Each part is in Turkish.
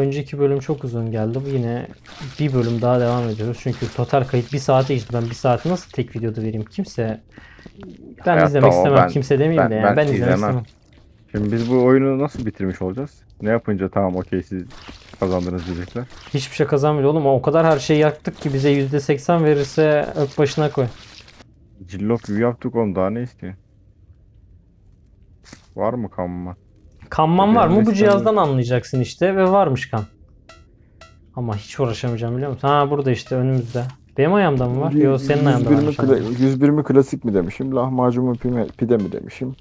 Önceki bölüm çok uzun geldi. Bu yine bir bölüm daha devam ediyoruz. Çünkü total kayıt bir saate geçti. Ben bir saati nasıl tek videoda vereyim? Kimse ben Hayatta izlemek o, istemem. ben- Kimse demeyeyim ben- de yani. ben Ben, izlemek izlemem. istemem. Şimdi biz bu oyunu nasıl bitirmiş olacağız? Ne yapınca tamam okey siz kazandınız diyecekler. Hiçbir şey kazanmıyor oğlum. O kadar her şeyi yaktık ki bize %80 verirse ök başına koy. Cillop gibi yaptık onu daha ne istiyor? Var mı kanma? Kanman var mı? Bu cihazdan anlayacaksın işte ve varmış kan. Ama hiç uğraşamayacağım biliyor musun? Ha burada işte önümüzde. Benim ayağımda mı var? Yok senin ayağında 101 mi, varmış. kla- 101 mi klasik mi demişim, lahmacun mu pime- pide mi demişim.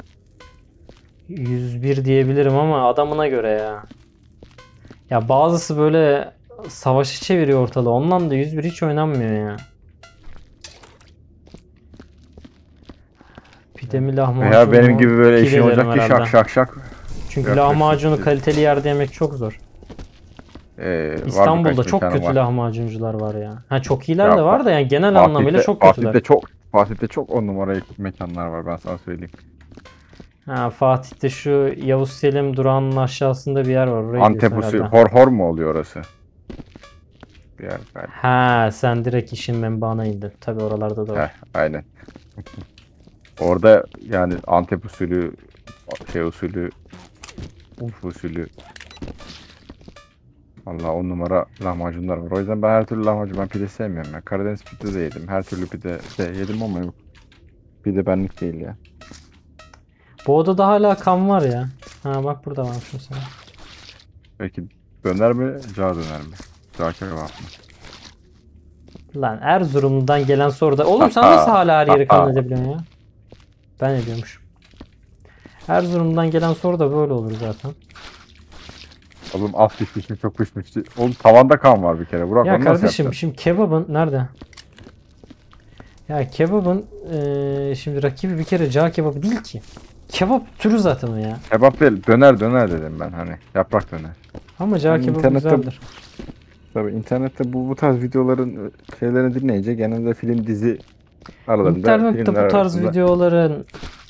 101 diyebilirim ama adamına göre ya. Ya bazısı böyle savaşı çeviriyor ortalığı. Ondan da 101 hiç oynanmıyor ya. Pide mi lahmacun Veya benim gibi böyle Pide işin derim olacak ki herhalde. şak şak şak. Çünkü Yok, lahmacunu yok. kaliteli yerde yemek çok zor. Ee, İstanbul'da çok kötü var. lahmacuncular var ya. Ha çok iyiler Ya de var da yani genel anlamıyla çok kötüler. Fatih'te çok Fatih'te çok on numara mekanlar var ben sana söyleyeyim. Ha Fatih'te şu Yavuz Selim durağının aşağısında bir yer var. Orayı Antep usulü hor hor mu oluyor orası? Bir yer galiba. Ha sen direkt işin menbaına indin. Tabi oralarda da var. Heh, aynen. Orada yani Antep usulü şey usulü Urfa usulü Valla on numara lahmacunlar var. O yüzden ben her türlü lahmacun ben pide sevmiyorum ya. Karadeniz pide de yedim. Her türlü pide de yedim ama yok. Pide benlik değil ya. Bu odada hala kan var ya. Ha bak burada varmış mesela. Peki döner mi? Cağ döner mi? Cağ kebap mı? Lan Erzurum'dan gelen soruda. Oğlum sen nasıl hala her yeri kan edebiliyorsun ya? Ben ediyormuşum. Erzurum'dan gelen soru da böyle olur zaten. Oğlum az pişmiş mi çok pişmiş mi? Oğlum tavanda kan var bir kere. Burak Ya onu nasıl kardeşim yapacaksın? şimdi kebabın nerede? Ya kebabın eee, şimdi rakibi bir kere cağ kebabı değil ki. Kebap türü zaten o ya. Kebap değil döner döner dedim ben hani. Yaprak döner. Ama cağ Ben kebabı internette- güzeldir. Tabii internette bu, bu tarz videoların e, şeylerini dinleyince genelde film dizi aralarında İnternette filmler bu tarz arasında- videoların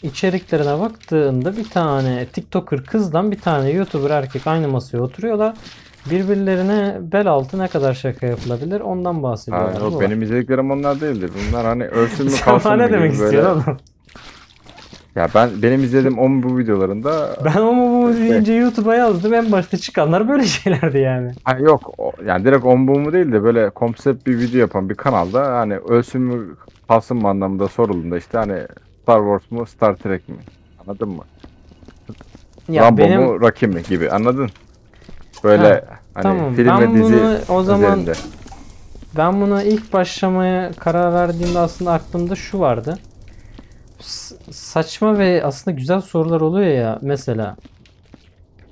içeriklerine baktığında bir tane TikToker kızdan bir tane YouTuber erkek aynı masaya oturuyorlar. Birbirlerine bel altı ne kadar şaka yapılabilir ondan Ha, bahsediyorlar. yok, Bu benim izlediklerim onlar değildir. Bunlar hani ölsün mü kalsın mı ne demek istiyorsun oğlum? Ya ben benim izlediğim on bu videolarında Ben ama bu deyince YouTube'a yazdım en başta çıkanlar böyle şeylerdi yani. ha yok o- yani direkt on bu mu değil de böyle konsept bir video yapan bir kanalda hani ölsün mü kalsın mı anlamında sorulduğunda işte hani Star Wars mu Star Trek mi? Anladın mı? Ya Rambo benim mu Rocky mi gibi anladın? Böyle Ha, hani tamam, film ben ve dizi bunu o zaman- üzerinde. Ben buna ilk başlamaya karar verdiğimde aslında aklımda şu vardı. S- saçma ve aslında güzel sorular oluyor ya mesela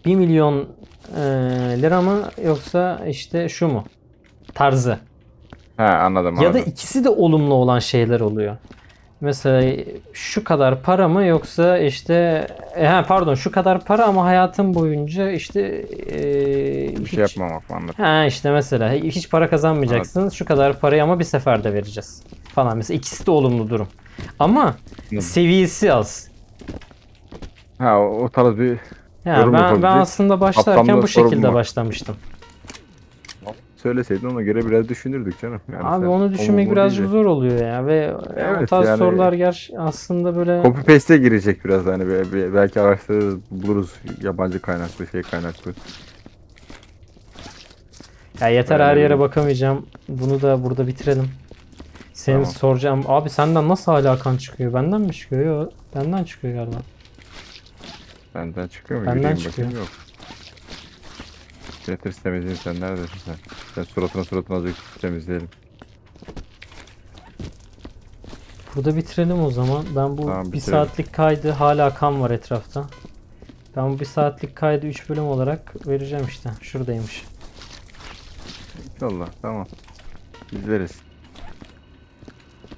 1 milyon e, lira mı yoksa işte şu mu tarzı. He anladım Ya da ikisi de olumlu olan şeyler oluyor. Mesela şu kadar para mı yoksa işte e, ha, pardon şu kadar para ama hayatım boyunca işte e, bir hiç- şey yapmamak mı. Ha işte mesela hiç para kazanmayacaksınız. Şu kadar parayı ama bir seferde vereceğiz. Falan mesela ikisi de olumlu durum. Ama seviyesi az. Ha o, o tarz bir Ya ben ben aslında başlarken bu şekilde başlamıştım. Söyleseydin ona göre biraz düşünürdük canım. Yani Abi onu düşünmek birazcık deyince. zor oluyor ya ve o Evet, tarz yani- sorular ger aslında böyle Copy paste'e girecek biraz hani be- be- belki araştırırız buluruz yabancı kaynaklı şey kaynaklı. ya yeter her yere bakamayacağım. Bunu da burada bitirelim. Senin Tamam. soracağım abi senden nasıl hala kan çıkıyor? Benden mi çıkıyor? Yok, benden çıkıyor galiba. Benden çıkıyor mu? Benden Gireyim çıkıyor. bakayım, Yok. Getir temizleyin sen neredesin sen? Sen suratına suratına azıcık temizleyelim. Burada bitirelim o zaman. Ben bu Tamam, bir bitirelim. saatlik kaydı hala kan var etrafta. Ben bu bir saatlik kaydı 3 bölüm olarak vereceğim işte. Şuradaymış. İnşallah tamam. İzleriz.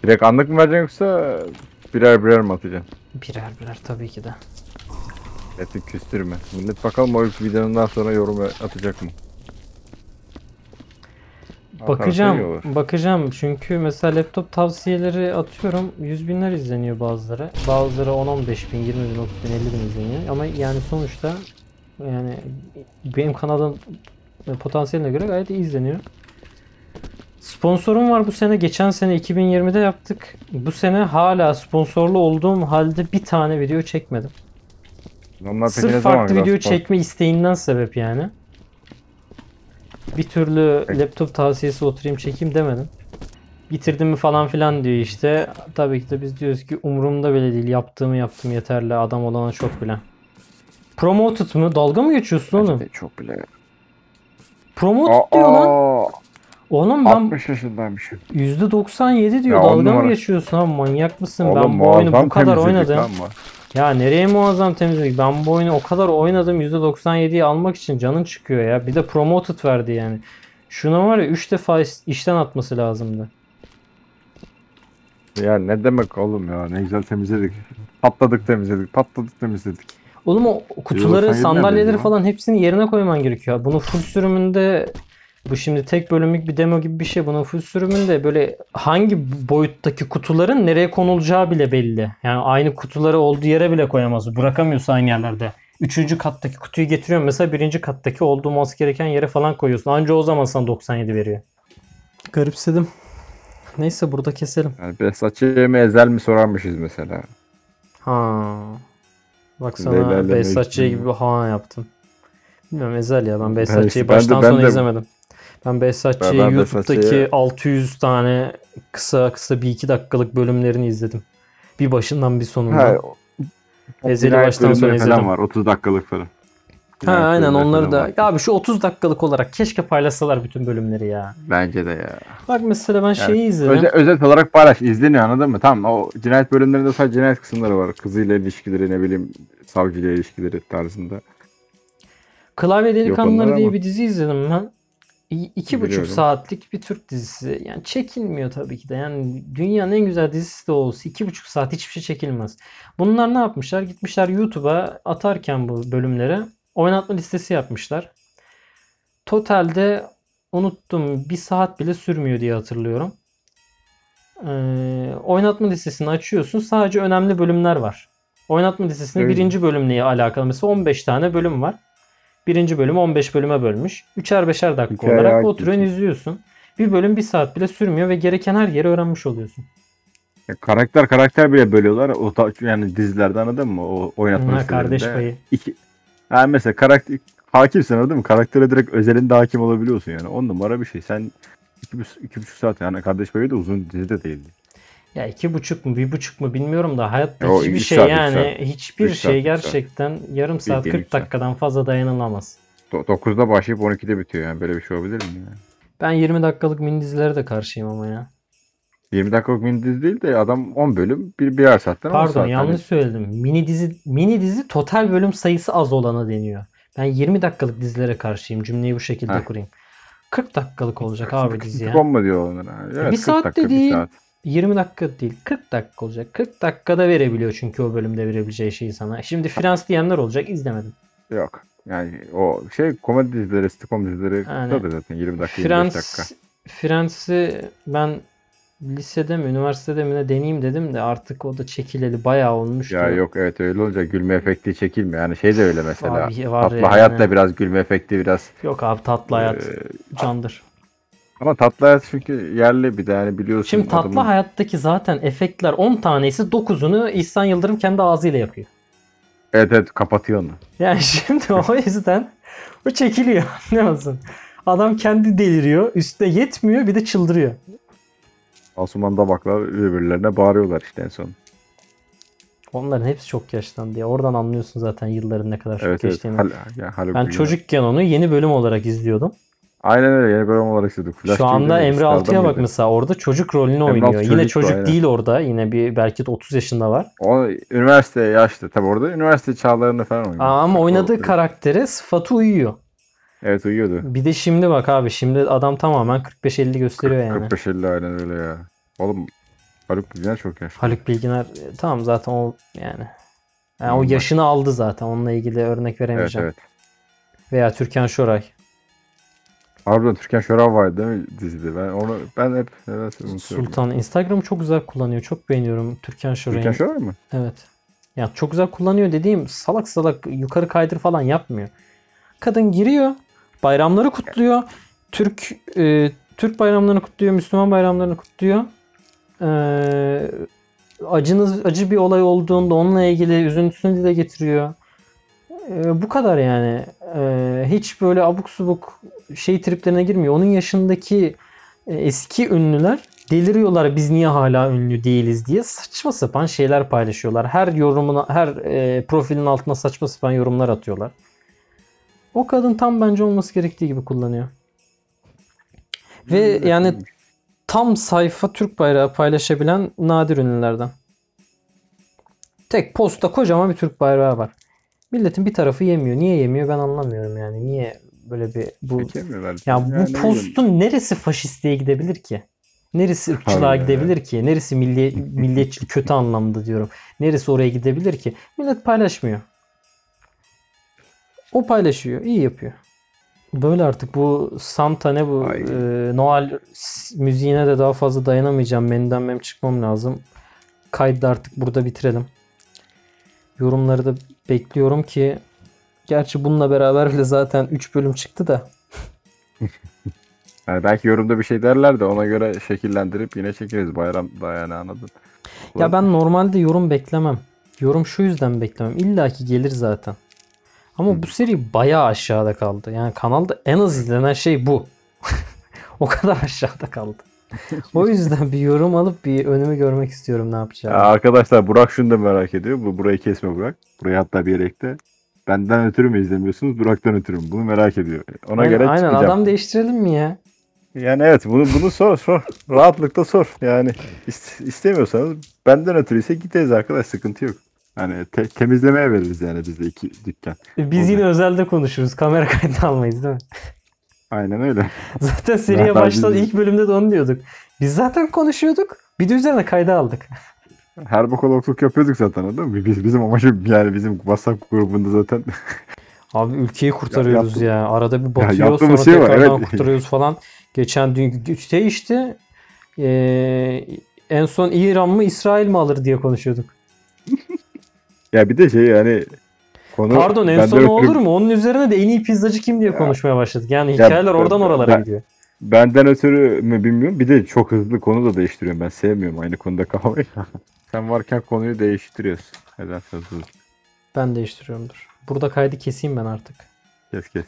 Direkt anlık mı vereceksin yoksa birer birer mi atacaksın? Birer birer tabii ki de. Milleti küstürme. Millet bakalım o videonun sonra yorum atacak mı? Bakacağım. Bakacağım çünkü mesela laptop tavsiyeleri atıyorum. 100 binler izleniyor bazıları. Bazıları 10-15 bin, 20 bin, 30 bin, 50 bin izleniyor. Ama yani sonuçta yani benim kanalım ve potansiyeline göre gayet iyi izleniyor. Sponsorum var bu sene. Geçen sene 2020'de yaptık. Bu sene hala sponsorlu olduğum halde bir tane video çekmedim. Onlar Sırf farklı video spor- çekme isteğinden sebep yani. Bir türlü laptop tavsiyesi oturayım çekeyim demedim. Bitirdim mi falan filan diyor işte. Tabii ki de biz diyoruz ki umurumda bile değil. Yaptığımı yaptım yeterli. Adam olana çok bile. Promoted mu? Dalga mı geçiyorsun oğlum? Bence Çok bile. Promoted diyor lan. Aa, Oğlum ben 60 yaşındaymışım. %97 diyor. Ya Dalga mı numara. geçiyorsun abi? Manyak mısın? Oğlum ben bu oyunu bu kadar oynadım. lan. Ya nereye muazzam temizlik? Ben bu oyunu o kadar oynadım %97'yi almak için canın çıkıyor ya. Bir de promoted verdi yani. Şuna var ya 3 defa işten atması lazımdı. Ya ne demek oğlum ya ne güzel temizledik. Patladık temizledik, patladık temizledik. Oğlum o kutuları, 97 sandalyeleri falan hepsini yerine koyman gerekiyor. Bunu full sürümünde bu şimdi tek bölümlük bir demo gibi bir şey. Bunun full sürümünde böyle hangi boyuttaki kutuların nereye konulacağı bile belli. Yani aynı kutuları olduğu yere bile koyamaz. Bırakamıyorsun aynı yerlerde. Üçüncü kattaki kutuyu getiriyorsun. Mesela birinci kattaki olduğu olması gereken yere falan koyuyorsun. Anca o zaman sana 97 veriyor. Garipsedim. Neyse burada keselim. Yani Behzatçı'ya mı Ezel mi sorarmışız mesela. Ha. Bak sana Behzatçı'ya gibi ha yaptım. Bilmiyorum Ezel ya ben Behzatçı'yı işte- ben de- baştan ben sona de- izlemedim. Ben Behzatçı'yı Ben- YouTube'daki Behzatçı'yı- 600 tane kısa kısa bir iki dakikalık bölümlerini izledim. Bir başından bir sonundan. Ha, Ezel'i baştan sona falan izledim. var 30 dakikalık falan. Ha Cinayet aynen onları da. var. Ya abi şu 30 dakikalık olarak keşke paylaşsalar bütün bölümleri ya. Bence de ya. Bak mesela ben şeyi izledim. Öze, özet olarak paylaş izleniyor anladın mı? Tamam o cinayet bölümlerinde sadece cinayet kısımları var. Kızıyla ilişkileri ne bileyim savcıyla ilişkileri tarzında. Klavye Delikanlıları diye ama. bir dizi izledim ben. İki buçuk saatlik bir Türk dizisi. Yani çekilmiyor tabii ki de. Yani dünyanın en güzel dizisi de olsa iki buçuk saat hiçbir şey çekilmez. Bunlar ne yapmışlar? Gitmişler YouTube'a atarken bu bölümleri oynatma listesi yapmışlar. Totalde unuttum bir saat bile sürmüyor diye hatırlıyorum. Ee, oynatma listesini açıyorsun. Sadece önemli bölümler var. Oynatma listesinin Evet. birinci bölümle alakalı. Mesela 15 tane bölüm var. Birinci bölümü 15 bölüme bölmüş. Üçer beşer dakika Hikaye olarak oturuyorsun izliyorsun. Bir bölüm bir saat bile sürmüyor ve gereken her yeri öğrenmiş oluyorsun. Ya karakter karakter bile bölüyorlar. O ta- yani dizilerde anladın mı? O oynatma Ha, kardeş payı. İki, ha mesela karakter hakimsin anladın mı? Karaktere direkt özelinde hakim olabiliyorsun yani. On numara bir şey. Sen iki, iki buçuk saat yani kardeş payı da uzun dizi de değildi. Ya iki buçuk mu bir buçuk mu bilmiyorum da hayatta O hiçbir üç şey saat, üç yani saat. hiçbir Üç saat, şey üç saat. gerçekten yarım saat Bildiğin 40 üç saat. dakikadan fazla dayanılamaz. Do- 9'da başlayıp 12'de bitiyor yani. Böyle bir şey olabilir mi ya? Ben 20 dakikalık mini dizilere de karşıyım ama ya. 20 dakikalık mini dizi değil de adam 10 bölüm bir birer saatten 10 Pardon saat. yanlış söyledim. Mini dizi mini dizi total bölüm sayısı az olana deniyor. Ben 20 dakikalık dizilere karşıyım. Cümleyi bu şekilde Heh. kurayım. 40 dakikalık olacak abi dizi ya. Mu diyor onlara? Evet, bir 40 saat dakika, değil. saat. 20 dakika değil 40 dakika olacak. 40 dakikada verebiliyor çünkü o bölümde verebileceği şeyi sana. Şimdi Frans diyenler olacak izlemedim. Yok. Yani o şey komedi dizileri, sitcom dizileri Yani zaten 20 dakika, 25 dakika. Frans Frans'ı ben lisede mi üniversitede mi ne deneyeyim dedim de artık o da çekileli bayağı olmuştu. Ya yok evet öyle olunca gülme efekti çekilmiyor. Yani şey de öyle mesela. Abi var tatlı yani. hayat da biraz gülme efekti biraz. Yok abi tatlı hayat Ee, candır. Ama tatlı hayat çünkü yerli bir de yani biliyorsun. Şimdi tatlı adamın- hayattaki zaten efektler 10 tanesi 9'unu İhsan Yıldırım kendi ağzıyla yapıyor. Evet evet kapatıyor onu. Yani şimdi o yüzden o çekiliyor. ne olsun. Adam kendi deliriyor. Üste yetmiyor bir de çıldırıyor. Asuman Dabak'la birbirlerine bağırıyorlar işte en son. Onların hepsi çok yaşlandı ya. Oradan anlıyorsun zaten yılların ne kadar çok Evet evet. geçtiğini. Hal, yani ben çocukken onu yeni bölüm olarak izliyordum. Aynen öyle yeni bölüm olarak izledik. Flash Şu anda Emre Altı'ya bak mesela orada çocuk rolünü Emre oynuyor. Altı Yine çocuk aynen. değil orada. Yine bir belki de 30 yaşında var. O üniversite yaşlı. Tabi orada üniversite çağlarını falan oynuyor. Aa, ama oynadığı o- karaktere sıfatı uyuyor. Evet uyuyordu. Bir de şimdi bak abi şimdi adam tamamen 45-50 gösteriyor yani. 45-50 aynen öyle ya. Oğlum Haluk Bilginer çok yaşlı. Haluk Bilginer e, tamam zaten o yani. Yani o Normal. yaşını aldı zaten. Onunla ilgili örnek Evet veremeyeceğim. evet. Veya Türkan Şoray. Harbiden Türkan Şoray vardı değil mi dizide? Ben onu ben hep nedense unutuyorum. Sultan. Instagram'ı çok güzel kullanıyor. Çok beğeniyorum Türkan Şoray'ın. Türkan Şoray mı? Evet. Ya çok güzel kullanıyor dediğim salak salak yukarı kaydır falan yapmıyor. Kadın giriyor. bayramları kutluyor. Türk e, Türk bayramlarını kutluyor, Müslüman bayramlarını kutluyor. Ee, acınız acı bir olay olduğunda onunla ilgili üzüntüsünü dile getiriyor. Ee, bu kadar yani. Ee, hiç böyle abuk subuk şey triplerine girmiyor. Onun yaşındaki e, eski ünlüler deliriyorlar biz niye hala ünlü değiliz diye saçma sapan şeyler paylaşıyorlar. Her yorumuna, her e, profilin altına saçma sapan yorumlar atıyorlar. O kadın tam bence olması gerektiği gibi kullanıyor. Ve yani tam sayfa Türk bayrağı paylaşabilen nadir ünlülerden. Tek posta kocaman bir Türk bayrağı var. Milletin bir tarafı yemiyor. Niye yemiyor ben anlamıyorum yani. Niye böyle bir bu Çekemiyorlar. ya bu postun neresi faşistliğe gidebilir ki? Neresi ırkçılığa Harbiden gidebilir ki? Neresi milli, milliyetçilik kötü anlamda diyorum. Neresi oraya gidebilir ki? Millet paylaşmıyor. O paylaşıyor. iyi yapıyor. Böyle artık bu Santa ne bu e, Noel müziğine de daha fazla dayanamayacağım. Menüden benim çıkmam lazım. Kaydı artık burada bitirelim. Yorumları da bekliyorum ki Gerçi bununla beraber bile zaten 3 bölüm çıktı da. Yani belki yorumda bir şey derler de ona göre şekillendirip yine çekeriz bayram da yani anladın. Ya ben normalde yorum beklemem. Yorum şu yüzden beklemem. İlla ki gelir zaten. Ama bu seri bayağı aşağıda kaldı. Yani kanalda en az izlenen şey bu. o kadar aşağıda kaldı. O yüzden bir yorum alıp bir önümü görmek istiyorum ne Ya yapacağımı. arkadaşlar Burak şunu da merak ediyor. Bu burayı kesme Burak. Burayı hatta bir yere ekle. Benden ötürü mü izlemiyorsunuz? Burak'tan ötürü mü? Bunu merak ediyor. Ona Aynen, göre aynen çıkacağım. adam değiştirelim mi ya? Yani evet bunu bunu sor sor. Rahatlıkla sor. Yani is- istemiyorsanız benden ötürüyse gideriz arkadaş sıkıntı yok. Hani te- temizlemeye veririz yani biz de iki dükkan. Biz Olur. yine özelde konuşuruz. Kamera kaydı almayız değil mi? Aynen öyle. Zaten seriye başladı. ilk bölümde de onu diyorduk. Biz zaten konuşuyorduk. Bir de üzerine kayda aldık. Her bokologluk yapıyorduk zaten değil mi? Biz, bizim amacım yani bizim WhatsApp grubunda zaten Abi ülkeyi kurtarıyoruz ya. yaptığım- Arada bir batıyor sonra yaptığımız şey var, tekrardan evet. kurtarıyoruz falan. Geçen dün şey işte eee, en son İran mı İsrail mi alır diye konuşuyorduk. ya bir de şey yani konu Pardon en benden son o ötürü- olur mu? Onun üzerine de en iyi pizzacı kim diye Ya. konuşmaya başladık. Yani Ya hikayeler ben- oradan oralara ben- gidiyor. Benden ötürü mü bilmiyorum. Bir de çok hızlı konu da değiştiriyorum. Ben sevmiyorum aynı konuda kalmayı. Sen varken konuyu değiştiriyorsun. Neden hızlı? Ben değiştiriyorumdur. Burada kaydı keseyim ben artık. Kes kes.